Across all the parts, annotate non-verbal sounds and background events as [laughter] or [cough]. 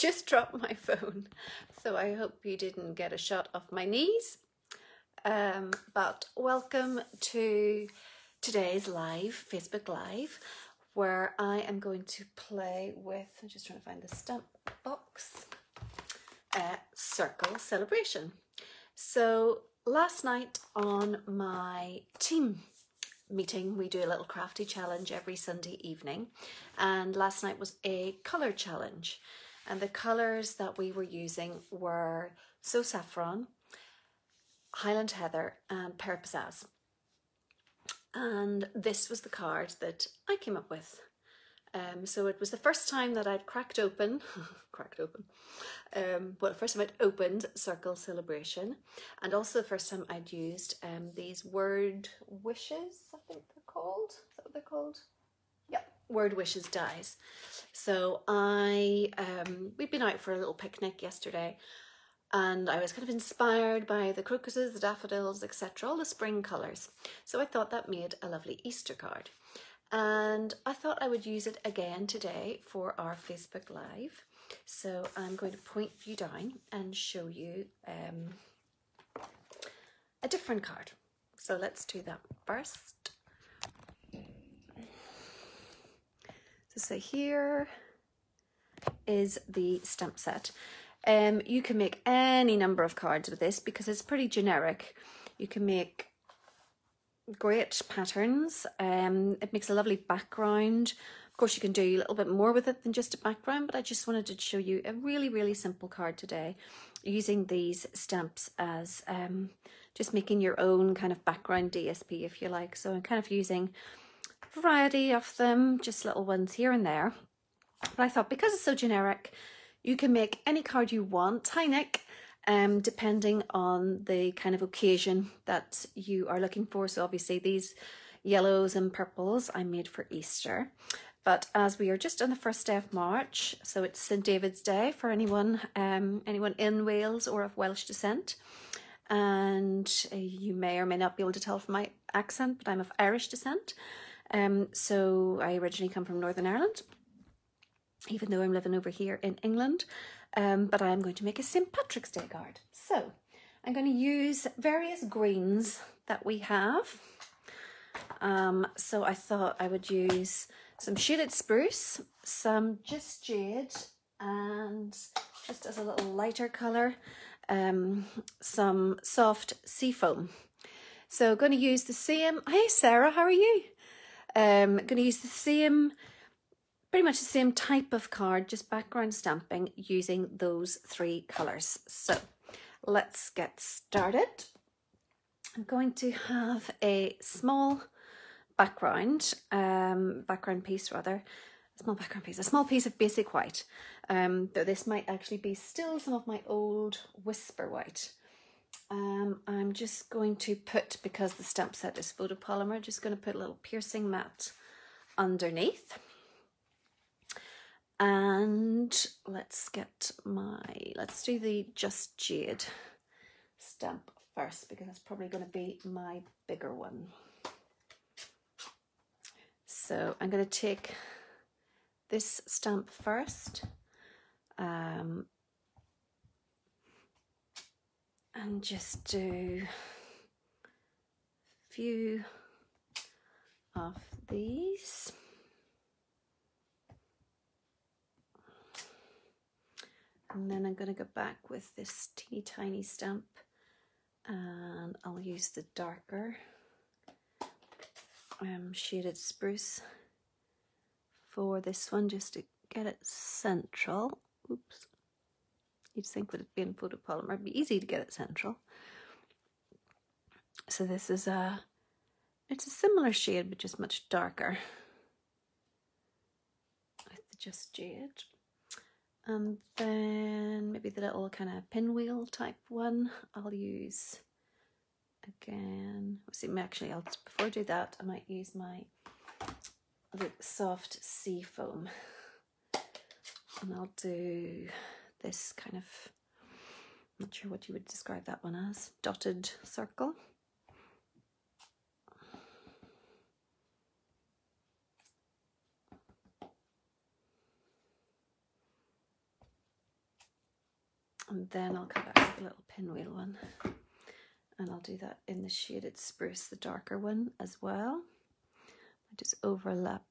just dropped my [laughs] phone, so I hope you didn't get a shot of my knees. Um, but welcome to today's live, Facebook Live, where I am going to play with, I'm just trying to find the stamp box, uh, Circle Celebration. So last night on my team meeting, we do a little crafty challenge every Sunday evening. And last night was a colour challenge. And the colours that we were using were So Saffron, Highland Heather, and Pear Pizzazz. And this was the card that I came up with. Um, so it was the first time that I'd cracked open, [laughs] cracked open, um, well, first time I'd opened Circle Celebration, and also the first time I'd used um, these word wishes, I think they're called. Is that what they're called? Word wishes dies. So I, um, we'd been out for a little picnic yesterday, and I was kind of inspired by the crocuses, the daffodils, etc., all the spring colours. So I thought that made a lovely Easter card and I thought I would use it again today for our Facebook Live. So I'm going to point you down and show you um, a different card. So let's do that first. So say here is the stamp set. Um, you can make any number of cards with this because it's pretty generic. You can make great patterns. Um, it makes a lovely background. Of course, you can do a little bit more with it than just a background, but I just wanted to show you a really, really simple card today using these stamps as um, just making your own kind of background DSP, if you like. So I'm kind of using variety of them, just little ones here and there. But I thought because it's so generic, you can make any card you want. Hi, Nick um, depending on the kind of occasion that you are looking for. So obviously these yellows and purples I made for Easter. But as we are just on the first day of March, so it's St David's Day for anyone, um, anyone in Wales or of Welsh descent. And uh, you may or may not be able to tell from my accent, but I'm of Irish descent. Um, so I originally come from Northern Ireland, even though I'm living over here in England um, but I am going to make a St. Patrick's Day card. So I'm going to use various greens that we have. Um, so I thought I would use some shaded spruce, some just jade, and just as a little lighter colour, um, some soft seafoam. So I'm going to use the same, hey Sarah, how are you? Um, going to use the same pretty much the same type of card, just background stamping using those three colours. So let's get started. I'm going to have a small background, um, background piece rather, a small background piece, a small piece of basic white. Um, though this might actually be still some of my old Whisper white. Um, I'm just going to put, because the stamp set is photopolymer, just going to put a little piercing mat underneath. And let's get my, let's do the Just Jade stamp first because that's probably going to be my bigger one. So I'm going to take this stamp first um, and just do a few of these. And then I'm going to go back with this teeny tiny stamp and I'll use the darker um, shaded spruce for this one just to get it central. Oops. You'd think with it being photopolymer, it'd be easy to get it central. So this is a, it's a similar shade, but just much darker. With the Just Jade. And then maybe the little kind of pinwheel type one I'll use again. See, actually, I'll before I do that, I might use my soft sea foam, and I'll do this kind of. I'm Not sure what you would describe that one as dotted circle. And then I'll back with a little pinwheel one. And I'll do that in the shaded spruce, the darker one as well. I just overlap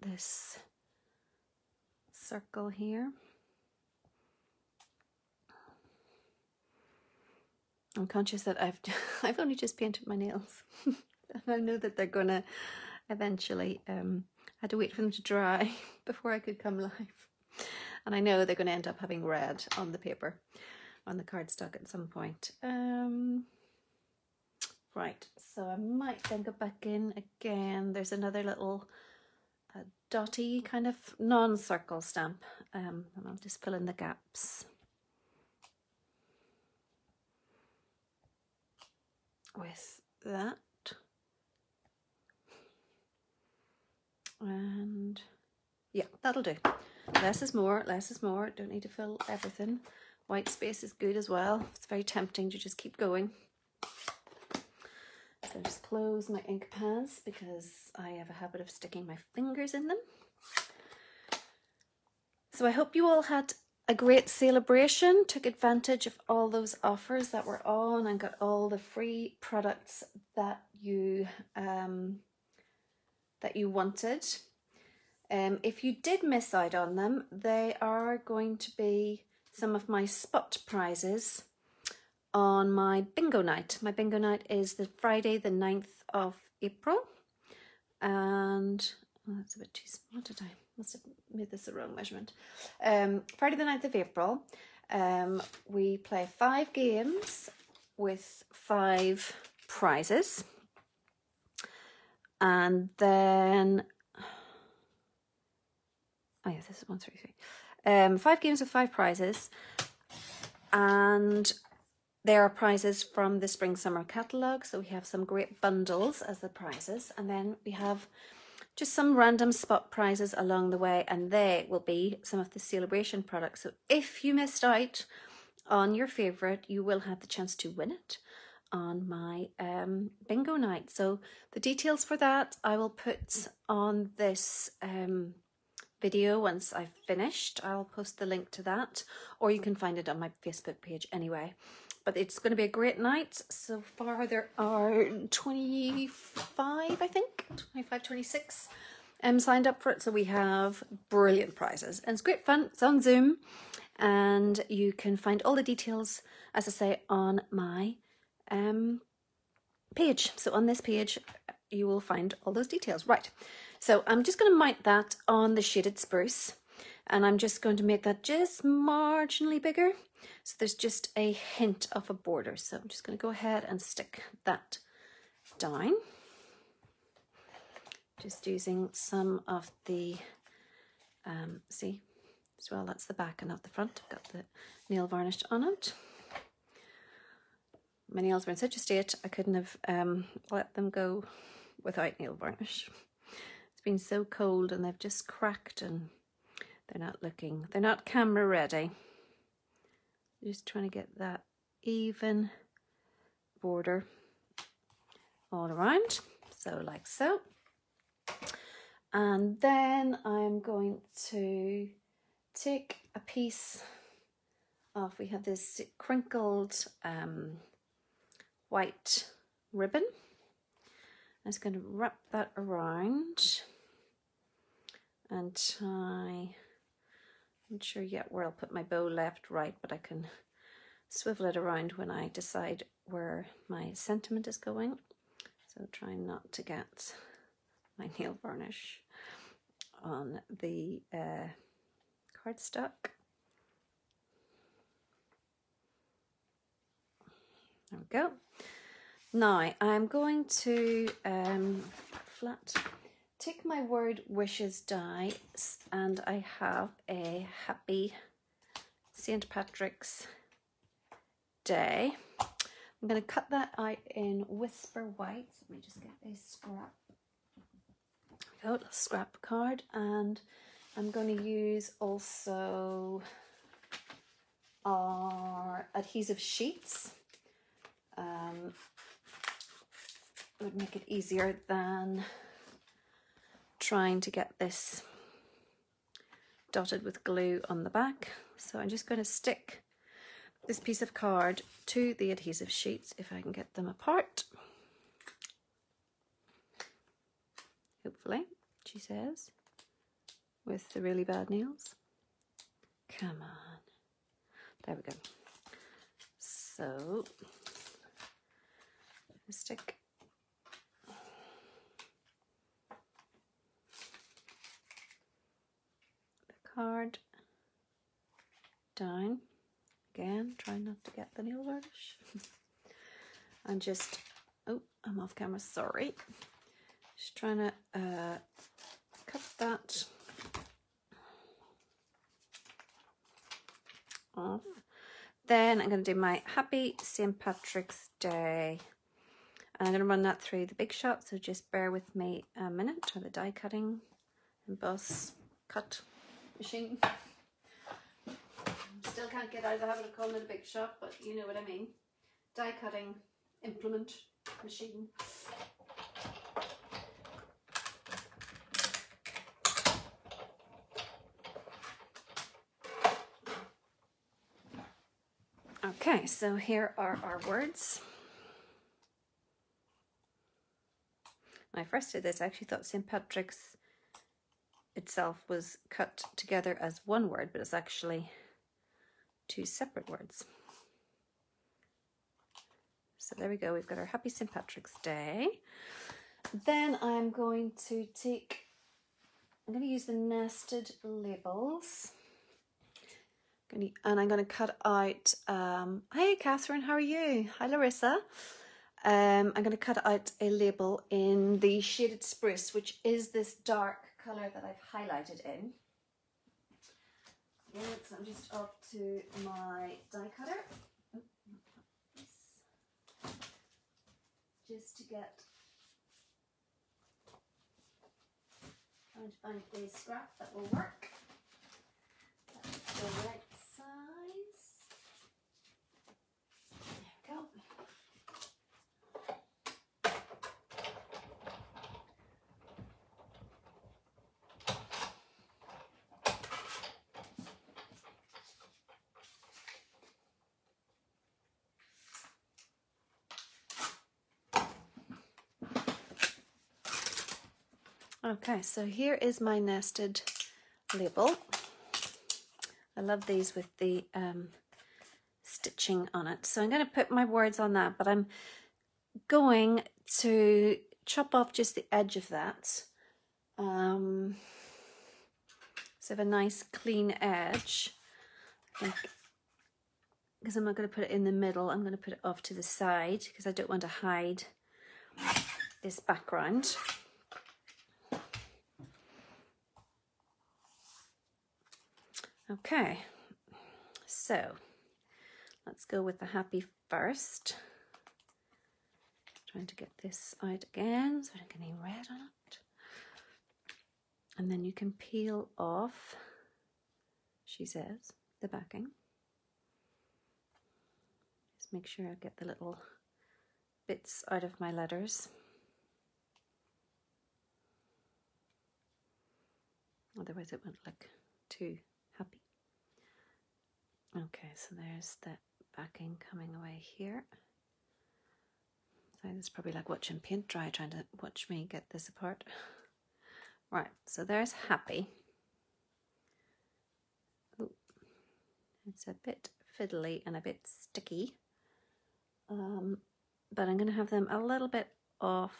this circle here. I'm conscious that I've [laughs] I've only just painted my nails. [laughs] and I know that they're gonna eventually um I had to wait for them to dry [laughs] before I could come live. And I know they're gonna end up having red on the paper on the cardstock at some point. Um right, so I might then go back in again. There's another little uh, dotty kind of non-circle stamp. Um and I'll just fill in the gaps. With that. And yeah, that'll do. Less is more, less is more. Don't need to fill everything. White space is good as well. It's very tempting to just keep going. So just close my ink pads because I have a habit of sticking my fingers in them. So I hope you all had a great celebration, took advantage of all those offers that were on and got all the free products that you um, that you wanted. Um, if you did miss out on them, they are going to be some of my spot prizes on my bingo night. My bingo night is the Friday the 9th of April and oh, that's a bit too small, I? Must have made this the wrong measurement. Um, Friday the 9th of April, um, we play five games with five prizes. And then, oh yeah, this is one, three, three. Um, five games with five prizes. And there are prizes from the spring summer catalogue. So we have some great bundles as the prizes. And then we have just some random spot prizes along the way and they will be some of the celebration products. So if you missed out on your favourite, you will have the chance to win it on my um, bingo night. So the details for that I will put on this um, video once I've finished. I'll post the link to that or you can find it on my Facebook page anyway but it's going to be a great night. So far there are 25, I think, 25, 26 um, signed up for it. So we have brilliant prizes and it's great fun. It's on Zoom and you can find all the details, as I say, on my um, page. So on this page, you will find all those details. Right, so I'm just going to mount that on the shaded spruce and I'm just going to make that just marginally bigger so there's just a hint of a border. So I'm just going to go ahead and stick that down. Just using some of the, um, see, as well, that's the back and not the front. I've got the nail varnish on it. My nails were in such a state I couldn't have um, let them go without nail varnish. It's been so cold and they've just cracked and they're not looking, they're not camera ready. Just trying to get that even border all around. So like so. And then I'm going to take a piece of, we have this crinkled um, white ribbon. I'm just going to wrap that around and tie not sure yet where I'll put my bow left, right, but I can [laughs] swivel it around when I decide where my sentiment is going. So trying not to get [laughs] my nail varnish on the uh, cardstock. There we go. Now I'm going to um, flat take my word wishes die and I have a happy St. Patrick's Day. I'm going to cut that out in Whisper White. Let me just get a scrap. Go, scrap card and I'm going to use also our adhesive sheets. Um, would make it easier than trying to get this dotted with glue on the back. So I'm just going to stick this piece of card to the adhesive sheets if I can get them apart. Hopefully, she says, with the really bad nails. Come on. There we go. So, stick card. Down again try not to get the nail varnish. [laughs] And just oh I'm off camera sorry. Just trying to uh, cut that off. Then I'm going to do my happy St. Patrick's Day. And I'm going to run that through the Big Shot so just bear with me a minute or the die cutting and emboss cut machine Still can't get out of the habit of calling it a Big Shot, but you know what I mean. Die cutting implement machine. Okay, so here are our words. When I first did this, I actually thought St. Patrick's itself was cut together as one word, but it's actually two separate words. So there we go, we've got our Happy St. Patrick's Day. Then I'm going to take, I'm going to use the nested labels. And I'm going to cut out, um, hey Catherine, how are you? Hi Larissa. Um, I'm going to cut out a label in the Shaded Spruce, which is this dark colour that I've highlighted in. I'm just off to my die cutter. just to get to find a scrap that will work. That's size. There we go. Okay, so here is my nested label. I love these with the um, stitching on it. So I'm going to put my words on that, but I'm going to chop off just the edge of that. Um, so have a nice clean edge. because I'm not going to put it in the middle, I'm going to put it off to the side because I don't want to hide this background. Okay, so let's go with the happy first. Trying to get this out again so I don't get any red on it. And then you can peel off, she says, the backing. Just make sure I get the little bits out of my letters. Otherwise it won't look too. Okay, so there's that backing coming away here. So it's probably like watching paint dry, trying to watch me get this apart. [laughs] Right, so there's happy. Ooh, it's a bit fiddly and a bit sticky. Um, but I'm going to have them a little bit off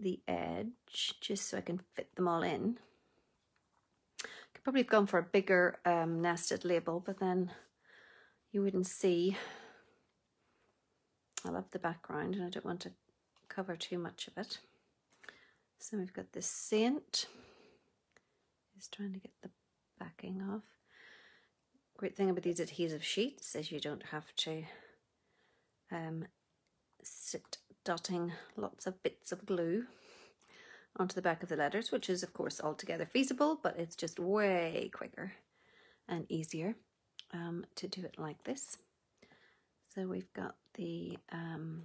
the edge just so I can fit them all in probably have gone for a bigger um, nested label, but then you wouldn't see. I love the background and I don't want to cover too much of it. So we've got this saint. Just trying to get the backing off. Great thing about these adhesive sheets is you don't have to um, sit dotting lots of bits of glue onto the back of the letters, which is of course altogether feasible, but it's just way quicker and easier um, to do it like this. So we've got the um,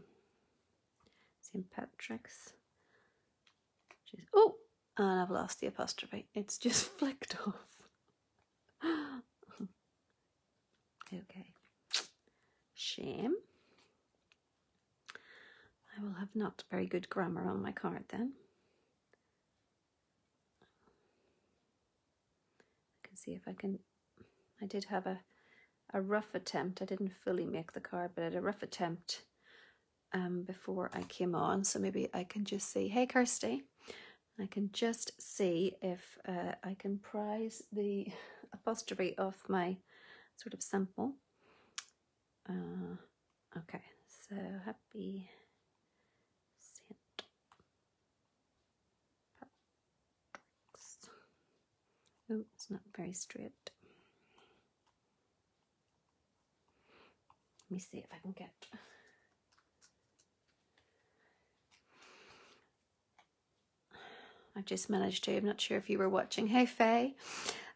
St. Patrick's. Is, oh, and I've lost the apostrophe. It's just [laughs] flicked off. [laughs] okay. Shame. I will have not very good grammar on my card then. See if I can, I did have a, a rough attempt. I didn't fully make the card, but I had a rough attempt um, before I came on. So maybe I can just see, hey Kirsty, I can just see if uh, I can prise the [laughs] apostrophe off my sort of sample. Uh, okay, so happy Saint Patrick's. Oh, not very straight. Let me see if I can get I've just managed to, I'm not sure if you were watching. Hey Faye,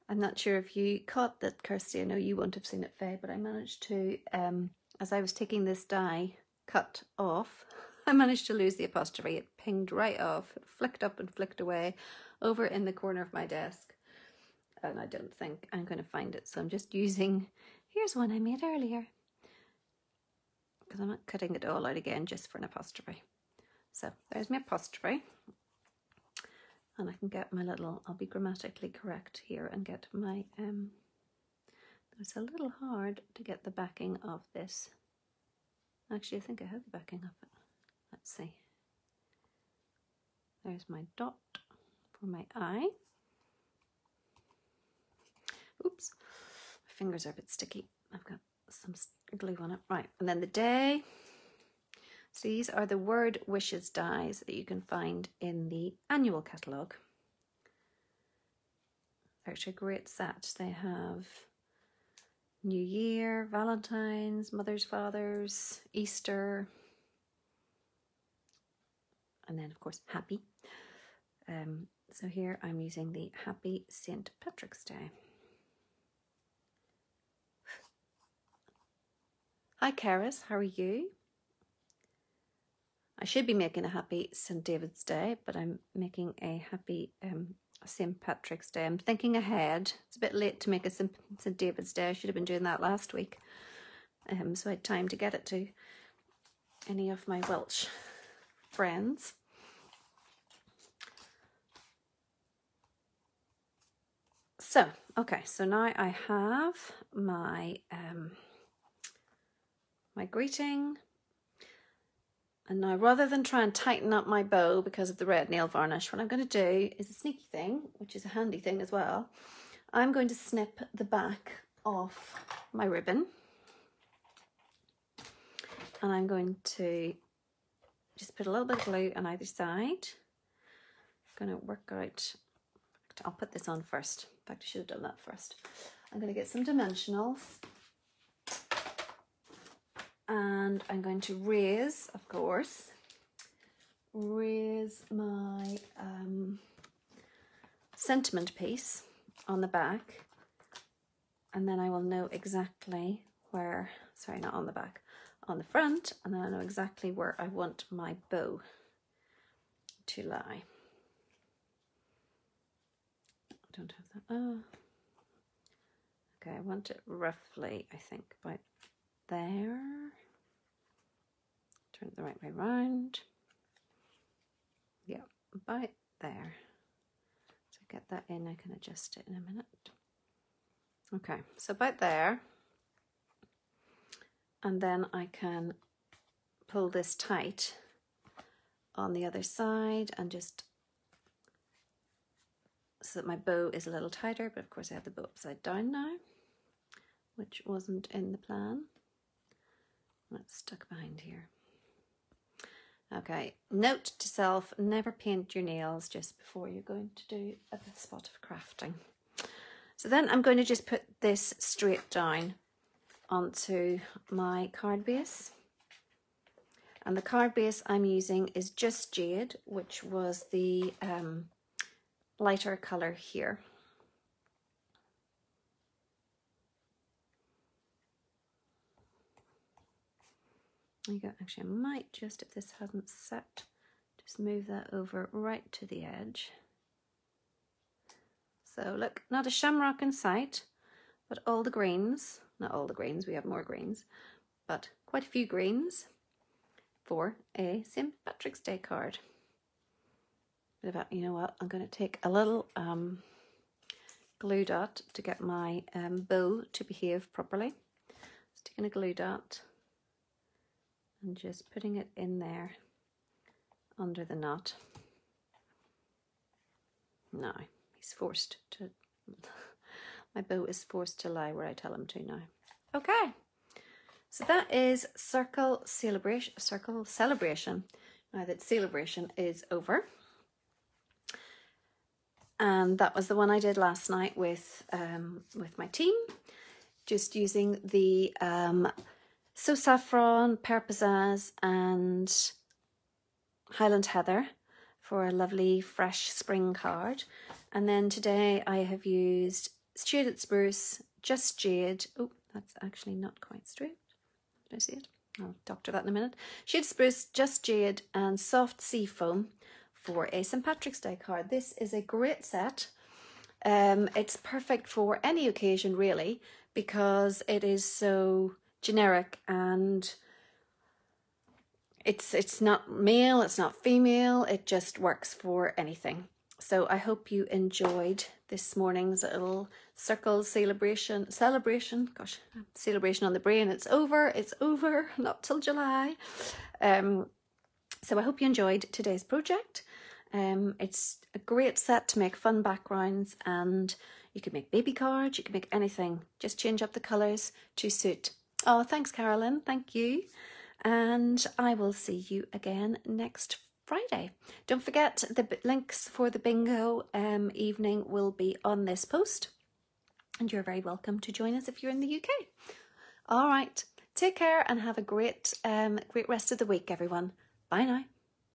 I'm not sure if you caught that, Kirsty. I know you won't have seen it, Faye, but I managed to, um, as I was taking this die cut off, [laughs] I managed to lose the apostrophe. It pinged right off, it flicked up and flicked away over in the corner of my desk. And I don't think I'm going to find it. So I'm just using, here's one I made earlier. Because I'm not cutting it all out again just for an apostrophe. So there's my apostrophe and I can get my little, I'll be grammatically correct here and get my, um, it's a little hard to get the backing of this. Actually, I think I have the backing of it. Let's see. There's my dot for my eye. Oops, my fingers are a bit sticky. I've got some glue on it. Right, and then the day. So these are the word wishes dies that you can find in the annual catalogue. Actually a great set. They have New Year, Valentine's, Mother's, Father's, Easter, and then of course Happy. Um, so here I'm using the Happy St. Patrick's Day. Hi Karis, how are you? I should be making a happy St. David's Day, but I'm making a happy um, St. Patrick's Day. I'm thinking ahead. It's a bit late to make a St. David's Day. I should have been doing that last week. Um, so I had time to get it to any of my Welsh friends. So, okay, so now I have my um, my greeting, and now rather than try and tighten up my bow because of the red nail varnish, what I'm going to do is a sneaky thing, which is a handy thing as well. I'm going to snip the back off my ribbon. And I'm going to just put a little bit of glue on either side. I'm going to work out, I'll put this on first. In fact, I should have done that first. I'm going to get some dimensionals and I'm going to raise, of course, raise my um, sentiment piece on the back and then I will know exactly where, sorry, not on the back, on the front, and then I know exactly where I want my bow to lie. I don't have that. Oh. Okay, I want it roughly, I think, about there. Turn it the right way round. Yeah, about there. So get that in, I can adjust it in a minute. Okay, so about there. And then I can pull this tight on the other side and just so that my bow is a little tighter, but of course I have the bow upside down now, which wasn't in the plan. That's stuck behind here. Okay, note to self, never paint your nails just before you're going to do a spot of crafting. So then I'm going to just put this straight down onto my card base. And the card base I'm using is just Jade, which was the um, lighter colour here. You go. Actually, I might just, if this hasn't set, just move that over right to the edge. So look, not a shamrock in sight, but all the greens, not all the greens, we have more greens, but quite a few greens. for a St. Patrick's Day card. But about, you know what, I'm going to take a little um, glue dot to get my um, bow to behave properly. Just taking a glue dot and just putting it in there under the knot. Now, he's forced to, [laughs] my bow is forced to lie where I tell him to now. Okay, so that is circle celebration, circle celebration. Now that celebration is over. And that was the one I did last night with, um, with my team, just using the um, So Saffron, Pear Pizzazz and Highland Heather for a lovely fresh spring card. And then today I have used Shaded Spruce, Just Jade. Oh, that's actually not quite straight. Did I see it? I'll doctor that in a minute. Shaded Spruce, Just Jade and Soft Sea Foam for a St. Patrick's Day card. This is a great set. Um, it's perfect for any occasion really because it is so generic and it's it's not male, it's not female, it just works for anything. So I hope you enjoyed this morning's little circle celebration, celebration, gosh, celebration on the brain. It's over, it's over, [laughs] not till July. Um, so I hope you enjoyed today's project. Um, it's a great set to make fun backgrounds and you can make baby cards, you can make anything. Just change up the colours to suit. Oh, thanks, Carolyn. Thank you and I will see you again next Friday. Don't forget the links for the bingo um, evening will be on this post and you're very welcome to join us if you're in the UK. All right, take care and have a great, um, great rest of the week, everyone. Bye now.